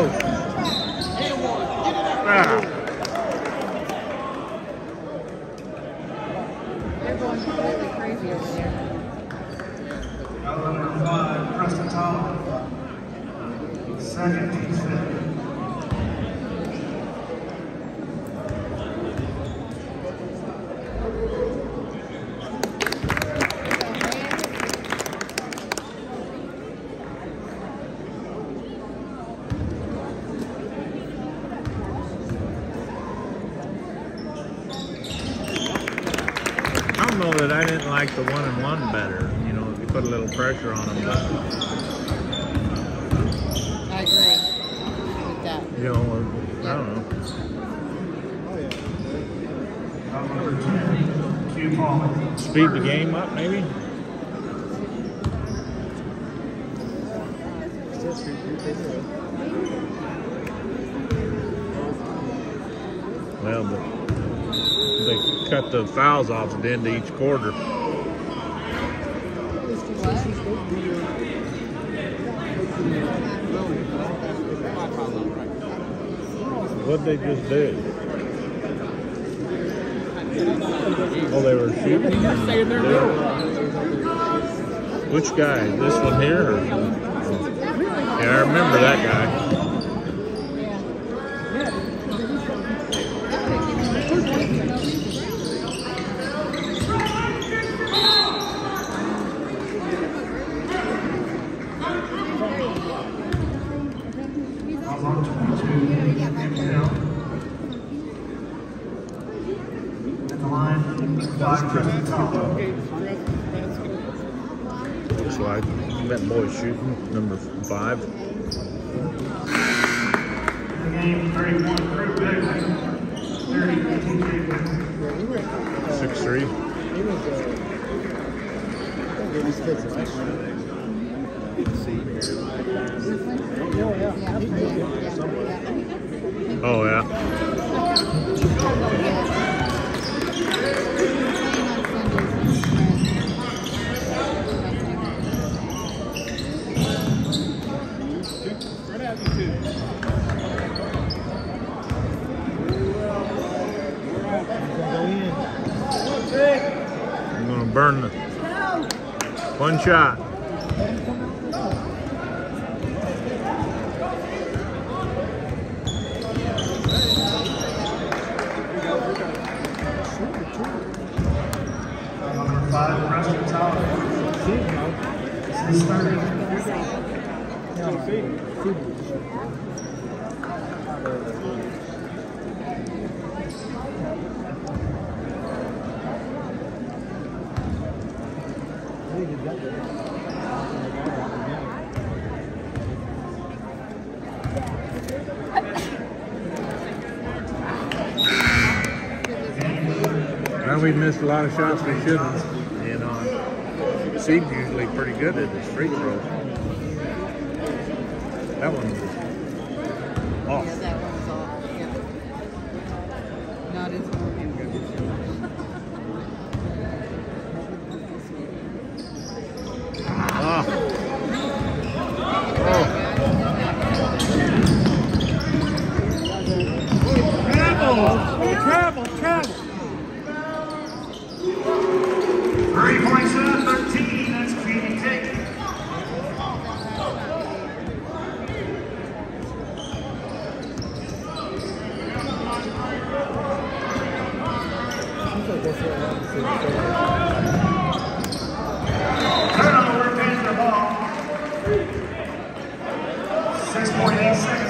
Go. Ah. Crazy over there. Number five, Preston Thomas. Second, team seven. I don't know that I didn't like the one and one better. You know, you put a little pressure on them, but I agree with that. you know, I don't know. Yellow number ten, Q Paul. Speed the game up, maybe. Well, but cut the fouls off at the end of each quarter. What'd they just do? Oh, they were shooting. Which guy? This one here? Or? Yeah, I remember that guy. Fouls on twenty-two, Impel. At the line, number five, Preston Thomas. Looks like that boy shooting number five. In the game, thirty-one, Drew Begley. Thirty, TJ Begley. Six three. He was, uh, I think it was Texas. Oh, yeah. He did get somewhere. Oh yeah. I'm gonna burn one shot Preston Thomas. This is thirty. We missed a lot of shots we shouldn't. You uh, know, Seed's usually pretty good at his free throws. That one was off. Turnover, Panther ball. Six point eight seconds